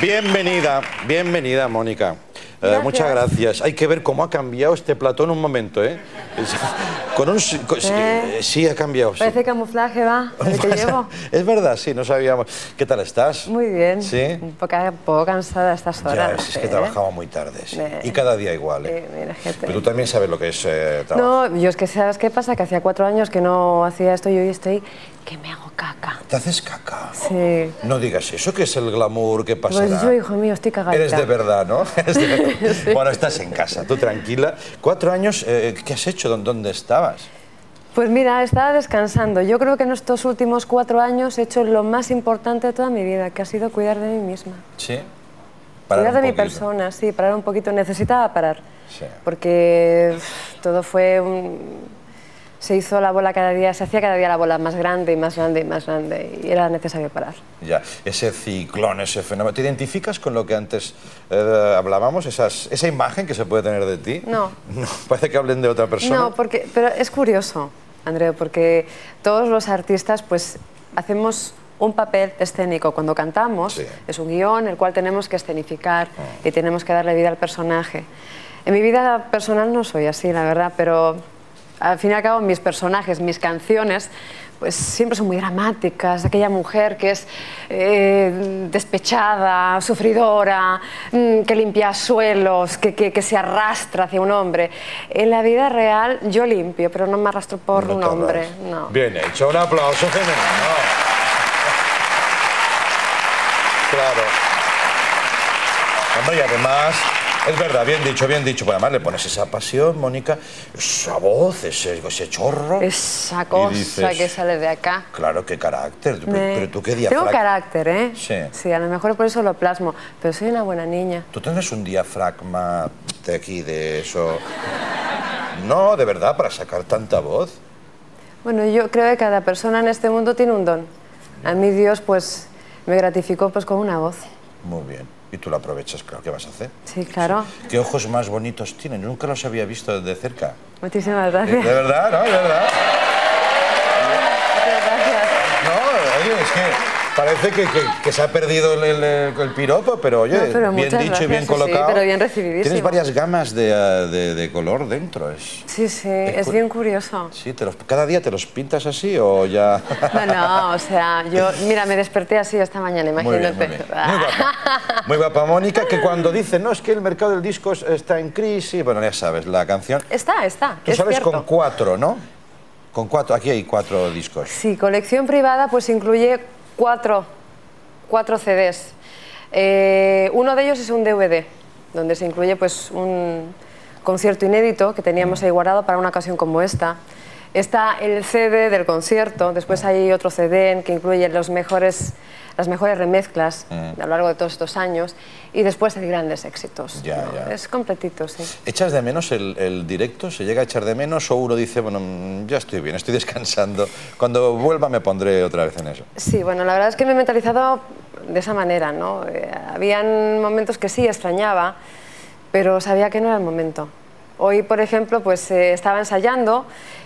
Bienvenida, bienvenida, Mónica. Eh, muchas gracias. Hay que ver cómo ha cambiado este plató en un momento, ¿eh? Con un... con- ¿Eh? sí, ha cambiado. sí. Parece camuflaje, va, el que llevo. Es verdad, sí, no sabíamos. ¿Qué tal estás? Muy bien. ¿Sí? Un poco, un poco cansada a estas Ya, horas. es, es que ¿eh? trabajaba muy tarde, sí. Y cada día igual, ¿eh? Mira, gente. Pero tú también sabes lo que es. No, yo es que sabes qué pasa, que hacía cuatro años que no hacía esto y hoy estoy que me hago caca. ¿Te haces caca? Sí. No digas eso, que es el glamour, ¿qué pasará? Pues yo, hijo mío, estoy cagadita. Eres de verdad, ¿no? De- Bueno, estás en casa, tú tranquila. Cuatro años, eh, ¿qué has hecho? ¿Dó- ¿Dónde estabas? Pues mira, estaba descansando. Yo creo que en estos últimos cuatro años he hecho lo más importante de toda mi vida, que ha sido cuidar de mí misma. Sí. cuidar de mi persona, sí, parar un poquito. Necesitaba parar. Sí. Porque todo fue un... Se hizo la bola cada día, se hacía cada día la bola más grande y más grande y más grande y era necesario parar. Ya, ese ciclón, ese fenómeno. ¿Te identificas con lo que antes eh, hablábamos? Esas, esa imagen que se puede tener de ti. No. No, parece que hablen de otra persona. No, porque, pero es curioso, Andreu, porque todos los artistas pues hacemos un papel escénico. Cuando cantamos Sí. es un guion el cual tenemos que escenificar y tenemos que darle vida al personaje. En mi vida personal no soy así, la verdad, pero al fin y al cabo mis personajes, mis canciones, pues siempre son muy dramáticas. Aquella mujer que es eh, despechada, sufridora, mm, que limpia suelos, que, que- que se arrastra hacia un hombre. En la vida real yo limpio, pero no me arrastro por No un hombre. No. Bien hecho, un aplauso femenino. Claro. Hombre, y además, es verdad, bien dicho, bien dicho. Pues además le pones esa pasión, Mónica, esa voz, ese, ese chorro. Esa cosa dices, que sale de acá. Claro, qué carácter. Pero, tú qué Tengo diafragma. carácter, ¿eh? Sí. Sí, a lo mejor por eso lo plasmo, pero soy una buena niña. ¿Tú tendrás un diafragma de aquí, de eso? No, de verdad, para sacar tanta voz. Bueno, yo creo que cada persona en este mundo tiene un don. A mí Dios, pues, me gratificó pues con una voz. Muy bien. Y tú lo aprovechas, claro, ¿qué vas a hacer? Sí, claro. ¿Qué ojos más bonitos tienen? Nunca los había visto de cerca. Muchísimas De gracias. verdad, ¿no? De verdad. Muchas gracias. No, oye, es que parece que, que- que se ha perdido el, el- el piropo, pero oye, No, pero bien dicho y bien sí, colocado. pero bien recibidísimo. Tienes varias gamas de, eh, de- de color dentro. Es, Sí, sí, es bien curioso. sí, te los- ¿Cada día te los pintas así o ya...? No, no, o sea, yo, mira, me desperté así esta mañana, Muy imagínate. bien, muy bien. Muy guapa. Muy guapa Mónica, que cuando dice, no, es que el mercado del disco es- está en crisis, bueno, ya sabes, la canción. Está, está, Tú es sabes cierto. con cuatro, ¿no? Con cuatro, aquí hay cuatro discos. Sí, colección privada pues incluye cuatro, cuatro CDs. Eh, uno de ellos es un DVD, donde se incluye pues un concierto inédito que teníamos ahí guardado para una ocasión como esta. Está el CD del concierto, después hay otro CD en que incluye los mejores, las mejores remezclas a lo largo de todos estos años y después hay grandes éxitos. Ya, ¿no? ya. Es completito, sí. ¿Echas de menos el, el directo? ¿Se llega a echar de menos o uno dice, bueno, mm, ya estoy bien, estoy descansando, cuando vuelva me pondré otra vez en eso? Sí, bueno, la verdad es que me he mentalizado de esa manera, ¿no? Eh, habían momentos que sí extrañaba, pero sabía que no era el momento. Hoy, por ejemplo, pues eh, estaba ensayando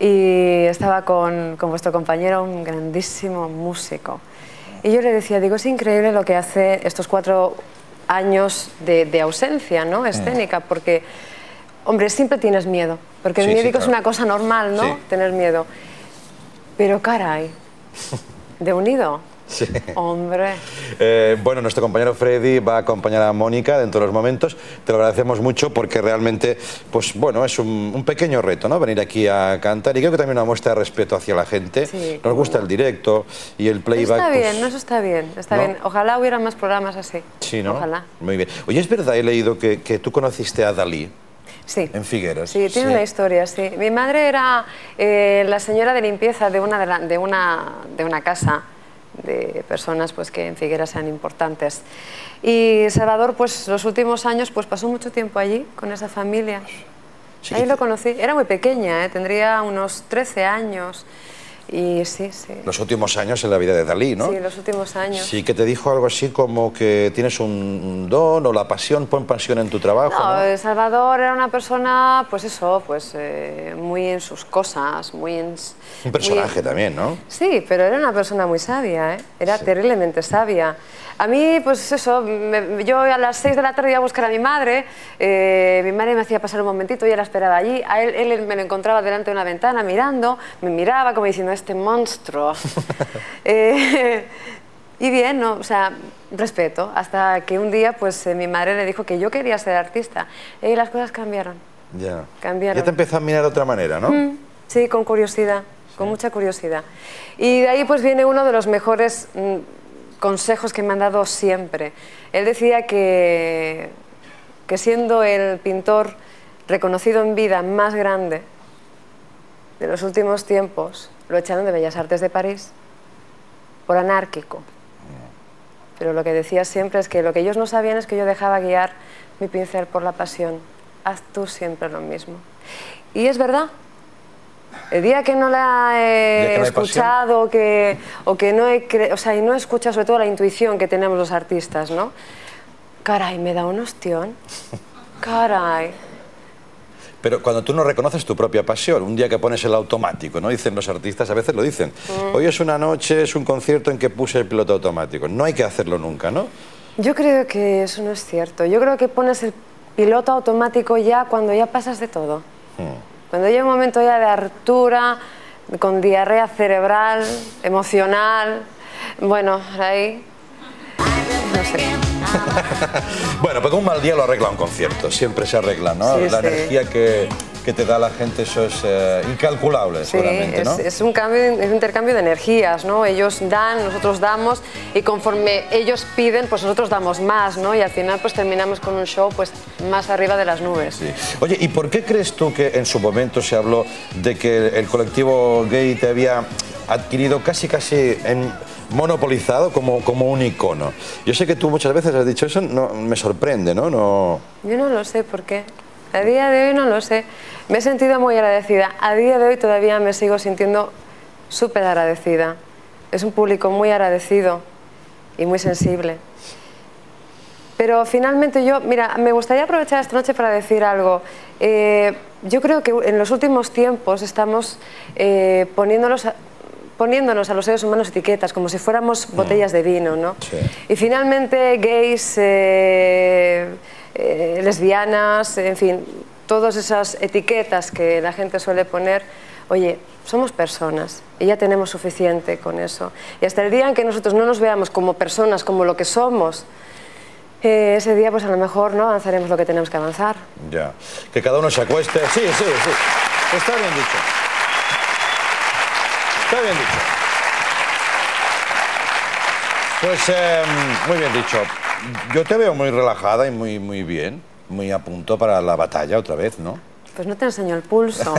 y estaba con, con vuestro compañero, un grandísimo músico. Y yo le decía, digo, es increíble lo que hace estos cuatro años de, de ausencia, ¿no? Escénica, porque, hombre, siempre tienes miedo, porque Sí, el sí, médico es claro. una cosa normal, ¿no? Sí. Tener miedo. Pero caray, de unido. Sí. Hombre. Eh, bueno, nuestro compañero Freddy va a acompañar a Mónica dentro de los momentos. Te lo agradecemos mucho porque realmente, pues bueno, es un, un pequeño reto, ¿no? Venir aquí a cantar y creo que también una muestra de respeto hacia la gente. Sí, Nos gusta el directo y el playback. está pues, bien, no, eso está bien, está ¿no? bien. Ojalá hubiera más programas así. Sí, ¿no? Ojalá. Muy bien. Oye, es verdad, he leído que, que tú conociste a Dalí Sí. en Figueras. Sí, tiene una historia, sí. Mi madre era eh, la señora de limpieza de una, de, la- de una, de una casa de personas pues, que en Figueras sean importantes. Y Salvador, pues los últimos años, pues pasó mucho tiempo allí con esa familia. Sí, Ahí lo conocí. Era muy pequeña, ¿eh? tendría unos 13 años. Y sí, sí. Los últimos años en la vida de Dalí, ¿no? Sí, los últimos años. Sí, que te dijo algo así como que tienes un don o la pasión, pon pasión en tu trabajo, ¿no? no Salvador era una persona, pues eso, pues eh, muy en sus cosas, muy en... Un personaje también, ¿no? Sí, pero era una persona muy sabia, ¿eh? Era terriblemente sabia. A mí, pues eso, yo a las 6 de la tarde iba a buscar a mi madre, eh, mi madre me hacía pasar un momentito, yo la esperaba allí, a él, él, me lo encontraba delante de una ventana mirando, me miraba como diciendo, este monstruo. Eh, y bien, ¿no? o sea, respeto, hasta que un día pues eh, mi madre le dijo que yo quería ser artista y las cosas cambiaron. Ya. Cambiaron. Ya te empezó a mirar de otra manera, ¿no? Mm, sí, con curiosidad, con mucha curiosidad. Y de ahí pues viene uno de los mejores... Mm, consejos que me han dado siempre. Él decía que, que siendo el pintor reconocido en vida más grande de los últimos tiempos, lo echaron de Bellas Artes de París por anárquico. Pero lo que decía siempre es que lo que ellos no sabían es que yo dejaba guiar mi pincel por la pasión. Haz tú siempre lo mismo. Y es verdad, el día que no la he escuchado que, o que no he, o sea, y no he escuchado sobre todo la intuición que tenemos los artistas, ¿no? Caray, me da un ostión. Caray. Pero cuando tú no reconoces tu propia pasión, un día que pones el automático, ¿no? Dicen los artistas, a veces lo dicen. Mm. Hoy es una noche, es un concierto en que puse el piloto automático. No hay que hacerlo nunca, ¿no? Yo creo que eso no es cierto. Yo creo que pones el piloto automático ya cuando ya pasas de todo. Mm. Cuando llega un momento ya de hartura, con diarrea cerebral, emocional, bueno, ahí... No sé. bueno, pues un mal día lo arregla un concierto, siempre se arregla, ¿no? la energía que, que te da la gente, eso es eh, incalculable, seguramente, ¿no? Es, un, cambio, es un intercambio de energías, ¿no? Ellos dan, nosotros damos, y conforme ellos piden, pues nosotros damos más, ¿no? Y al final, pues terminamos con un show, pues, más arriba de las nubes. Sí. Oye, ¿y por qué crees tú que en su momento se habló de que el colectivo gay te había adquirido casi, casi en monopolizado como, como un icono. Yo sé que tú muchas veces has dicho eso, no, me sorprende, ¿no? no... Yo no lo sé por qué. A día de hoy no lo sé. Me he sentido muy agradecida. A día de hoy todavía me sigo sintiendo súper agradecida. Es un público muy agradecido y muy sensible. Pero finalmente yo, mira, me gustaría aprovechar esta noche para decir algo. Eh, yo creo que en los últimos tiempos estamos eh, poniéndonos, a, poniéndonos a los seres humanos etiquetas, como si fuéramos mm. botellas de vino, ¿no? Y finalmente gays... Eh, eh, lesbianas, en fin, todas esas etiquetas que la gente suele poner, oye, somos personas y ya tenemos suficiente con eso. Y hasta el día en que nosotros no nos veamos como personas, como lo que somos, eh, ese día pues a lo mejor no avanzaremos lo que tenemos que avanzar. Ya, que cada uno se acueste. Sí, sí, sí. Está bien dicho. Está bien dicho. Pues em, muy bien dicho yo te veo muy relajada y muy, muy bien, muy a punto para la batalla otra vez, ¿no? Pues no te enseño el pulso.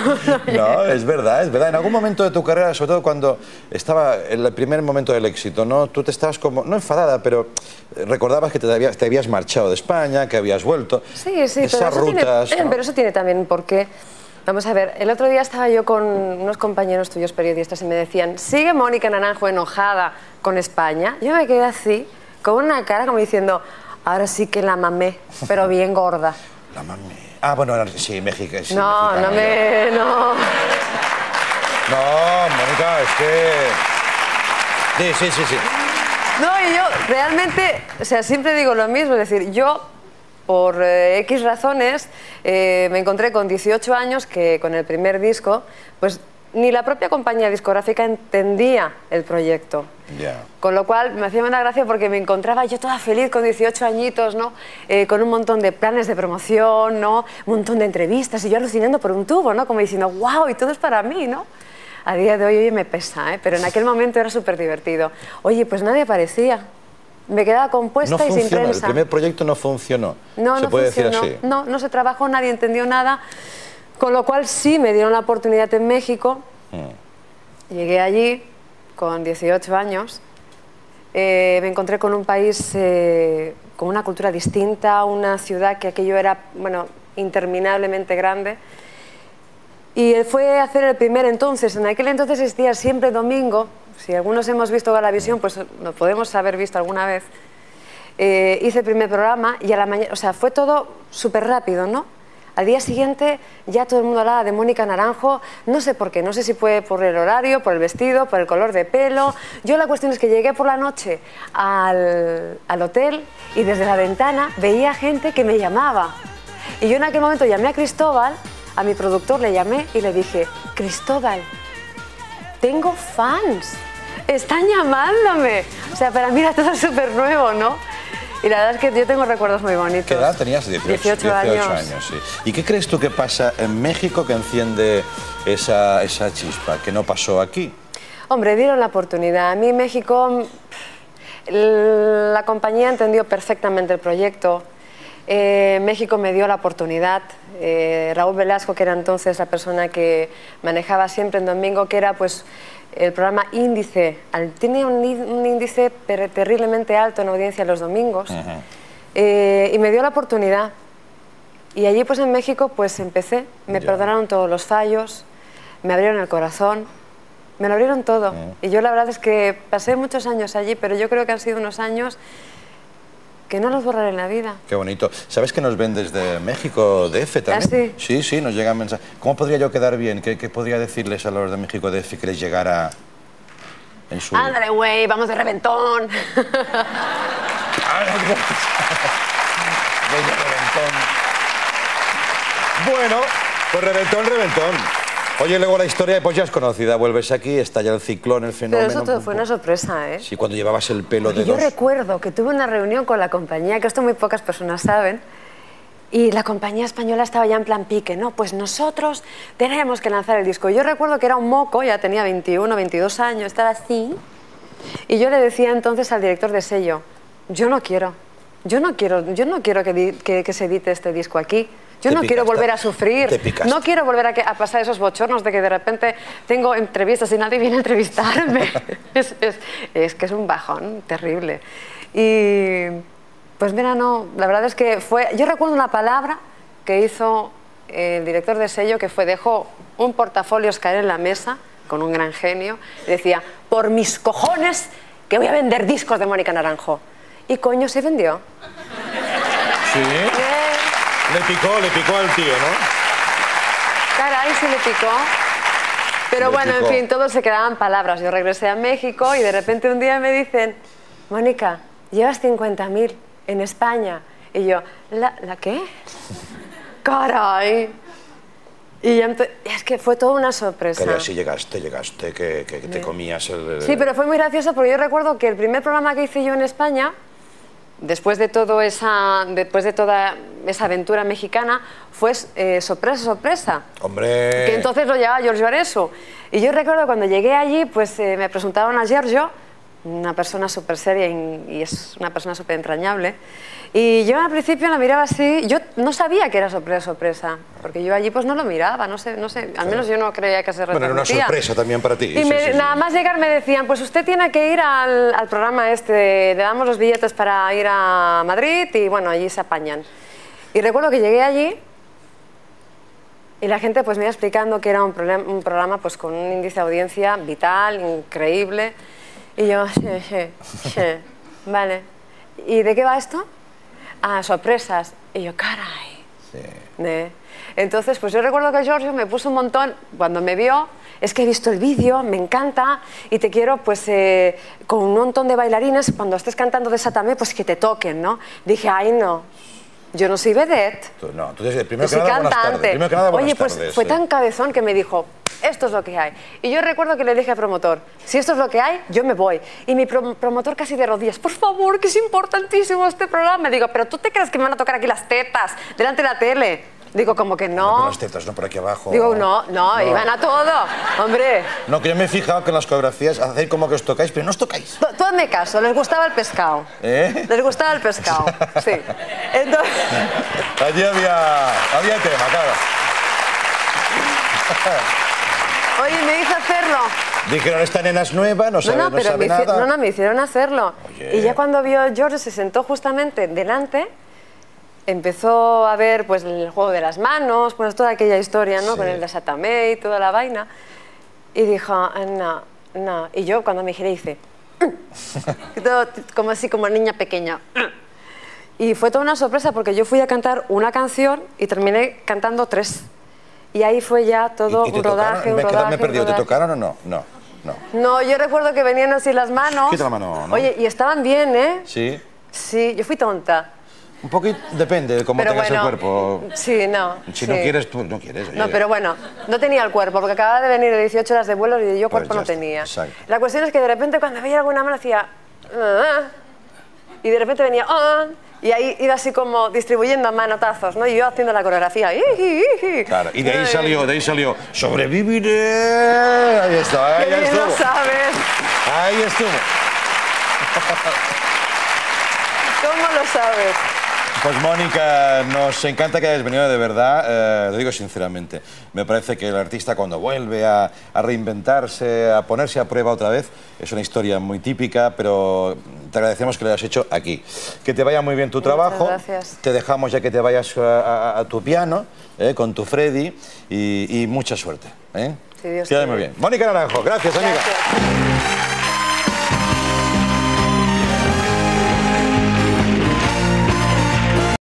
no, es verdad, es verdad. En algún momento de tu carrera, sobre todo cuando estaba en el primer momento del éxito, ¿no? Tú te estabas como, no enfadada, pero recordabas que te habías, te habías marchado de España, que habías vuelto. Sí, sí, pero, eso rutas, tiene, pero eso tiene también un porqué. Vamos a ver, el otro día estaba yo con unos compañeros tuyos periodistas y me decían, ¿sigue Mónica Naranjo enojada con España? Yo me quedé así con una cara como diciendo, ahora sí que la mamé, pero bien gorda. La mamé. Ah, bueno, sí, México. Sí, no, no me. No. No, Mónica, es que. Sí, sí, sí, sí. No, y yo realmente, o sea, siempre digo lo mismo, es decir, yo por eh, X razones eh, me encontré con 18 años que con el primer disco, pues ni la propia compañía discográfica entendía el proyecto. Con lo cual me hacía una gracia porque me encontraba yo toda feliz con 18 añitos, ¿no? Eh, con un montón de planes de promoción, ¿no? un montón de entrevistas y yo alucinando por un tubo, ¿no? como diciendo, wow, y todo es para mí. ¿no? A día de hoy, oye, me pesa, ¿eh? pero en aquel momento era súper divertido. Oye, pues nadie aparecía. Me quedaba compuesta y sin prensa. El primer proyecto no funcionó. No, ¿Se no puede funcionó. decir así? No, no se trabajó, nadie entendió nada. Con lo cual sí me dieron la oportunidad en México. Mm. Llegué allí con 18 años. Eh, me encontré con un país eh, con una cultura distinta, una ciudad que aquello era bueno, interminablemente grande. Y él fue a hacer el primer entonces. En aquel entonces existía siempre domingo. Si algunos hemos visto Galavisión, pues lo podemos haber visto alguna vez. Eh, hice el primer programa y a la mañana, o sea, fue todo súper rápido, ¿no? Al día siguiente ya todo el mundo hablaba de Mónica Naranjo, no sé por qué, no sé si fue por el horario, por el vestido, por el color de pelo. Yo la cuestión es que llegué por la noche al, al hotel y desde la ventana veía gente que me llamaba. Y yo en aquel momento llamé a Cristóbal, a mi productor le llamé y le dije, Cristóbal, tengo fans, están llamándome. O sea, para mí era todo súper nuevo, ¿no? Y la verdad es que yo tengo recuerdos muy bonitos. ¿Qué edad tenías? 18, 18 años. sí. ¿Y qué crees tú que pasa en México que enciende esa, esa chispa que no pasó aquí? Hombre, dieron la oportunidad. A mí México, la compañía entendió perfectamente el proyecto. Eh, México me dio la oportunidad. Eh, Raúl Velasco, que era entonces la persona que manejaba siempre en domingo, que era pues el programa Índice. Tiene un, un índice ter- terriblemente alto en audiencia los domingos. Eh, y me dio la oportunidad. Y allí pues en México pues empecé. Me Ya. perdonaron todos los fallos, me abrieron el corazón, me lo abrieron todo. Y yo la verdad es que pasé muchos años allí, pero yo creo que han sido unos años que no los borraré en la vida. Qué bonito. ¿Sabes que nos ven desde México DF también? ¿Ah, sí? Sí, nos llegan mensajes. ¿Cómo podría yo quedar bien? ¿Qué, qué podría decirles a los de México DF que les llegara en su... Ándale, güey, vamos de reventón. Bello reventón. Bueno, pues reventón, reventón. Oye, luego la historia pues ya es conocida. Vuelves aquí, está ya el ciclón, el Pero fenómeno. eso todo fue una sorpresa, ¿eh? Sí, cuando llevabas el pelo de yo dos... recuerdo que tuve una reunión con la compañía, que esto muy pocas personas saben, y la compañía española estaba ya en plan pique, no, pues nosotros tenemos que lanzar el disco. Yo recuerdo que era un moco, ya tenía 21, 22 años, estaba así, y yo le decía entonces al director de sello, yo no quiero, yo no quiero, yo no quiero que, que- que se edite este disco aquí. Yo no quiero volver a sufrir. No quiero volver a, que- a pasar esos bochornos de que de repente tengo entrevistas y nadie viene a entrevistarme. es, es- es que es un bajón terrible. Y pues mira, no, la verdad es que fue. Yo recuerdo una palabra que hizo el director de sello que fue: dejó un portafolios caer en la mesa con un gran genio y decía: Por mis cojones que voy a vender discos de Mónica Naranjo. Y coño, se vendió. Sí. Eh, Le picó, le picó al tío, ¿no? Caray, se le picó. Pero Le bueno, picó. en fin, todos se quedaban palabras. Yo regresé a México y de repente un día me dicen, Mónica, llevas 50.000 en España. Y yo, ¿la, ¿la qué? Caray. Y ya es que fue toda una sorpresa. Que ya sí llegaste, llegaste, que, que- que te comías el... Sí, pero fue muy gracioso porque yo recuerdo que el primer programa que hice yo en España, después de, todo esa, después de toda esa aventura mexicana, fue eh, sorpresa, sorpresa. Hombre... que entonces lo llevaba Giorgio Areso. Y yo recuerdo cuando llegué allí, pues eh, me presentaron a Giorgio, una persona súper seria y, es una persona súper entrañable. Y yo al principio la miraba así, yo no sabía que era sorpresa, sorpresa, porque yo allí pues no lo miraba, no sé, no sé, al menos yo no creía que se Bueno, era una retransmitía. sorpresa también para ti. Y sí, me- sí, sí. nada más llegar me decían, pues usted tiene que ir al, al programa este, le damos los billetes para ir a Madrid y bueno, allí se apañan. Y recuerdo que llegué allí y la gente pues me iba explicando que era un, un programa pues con un índice de audiencia vital, increíble. Y yo, sí, sí, sí, vale. ¿Y de qué va esto? Ah, sorpresas. Y yo, caray. Sí. ¿eh? Entonces, pues yo recuerdo que Giorgio me puso un montón, cuando me vio, es que he visto el vídeo, me encanta, y te quiero, pues, eh, con un montón de bailarines, cuando estés cantando Desátame, pues que te toquen, ¿no? Dije, ay, no, yo no soy vedette, Tú, no, entonces, primero yo que soy nada, tardes. cantante. Primero que nada, buenas Oye, pues tardes, fue sí. tan cabezón que me dijo, esto es lo que hay. Y yo recuerdo que le dije al promotor, si esto es lo que hay, yo me voy. Y mi prom- promotor casi de rodillas, por favor, que es importantísimo este programa. Me digo, pero tú te crees que me van a tocar aquí las tetas, delante de la tele. Digo, como que no. las tetas, no por aquí abajo. Digo, no, no, iban a todo. Hombre, No, que yo me he fijado que en las coreografías hacéis como que os tocáis, pero no os tocáis. tú tú hazme caso, les gustaba el pescado. ¿Eh? Les gustaba el pescado, sí. Entonces, Allí había, había tema, claro. oye, me hizo hacerlo. Dijeron, esta nena es nueva, no sabe, No, no, no, pero sabe me, hici- nada. no, no, me hicieron hacerlo. Oye. Y ya cuando vio George se sentó justamente delante empezó a ver pues, el juego de las manos, pues toda aquella historia, ¿no? Sí. Con el de Satame y toda la vaina. Y dijo, "Ah, no, no. Y yo cuando me giré hice, como así, como niña pequeña. Y fue toda una sorpresa porque yo fui a cantar una canción y terminé cantando tres. Y ahí fue ya todo ¿Y- y un tocaron? rodaje, un rodaje, me he perdido. ¿Te tocaron o no? No, no. No, yo recuerdo que venían así las manos. Quita la mano, ¿no? Oye, y estaban bien, ¿eh? Sí. Sí, yo fui tonta. Un poquito, depende de cómo pero tengas bueno, el cuerpo. Sí, no. Si sí. no quieres, tú no quieres. oye. No, pero bueno, no tenía el cuerpo, porque acababa de venir de 18 horas de vuelo y yo Pues cuerpo ya no tenía. exacto. La cuestión es que de repente cuando veía alguna mano hacía... "Ah", y de repente venía... "Ah", y ahí iba así como distribuyendo manotazos, ¿no? Y yo haciendo la coreografía. Claro, y de ahí salió, de ahí salió, sobreviviré. Ahí está, ahí estuvo. lo sabes. Ahí estuvo. ¿Cómo lo sabes? Pues Mónica, nos encanta que hayas venido de verdad, eh, lo digo sinceramente. Me parece que el artista cuando vuelve a, a reinventarse, a ponerse a prueba otra vez, es una historia muy típica, pero te agradecemos que lo hayas hecho aquí. Que te vaya muy bien tu trabajo. gracias. Te dejamos ya que te vayas a, a- a tu piano eh, con tu Freddy y, y mucha suerte. ¿eh? Si Dios muy bien. Mónica Naranjo, gracias amiga. Gracias.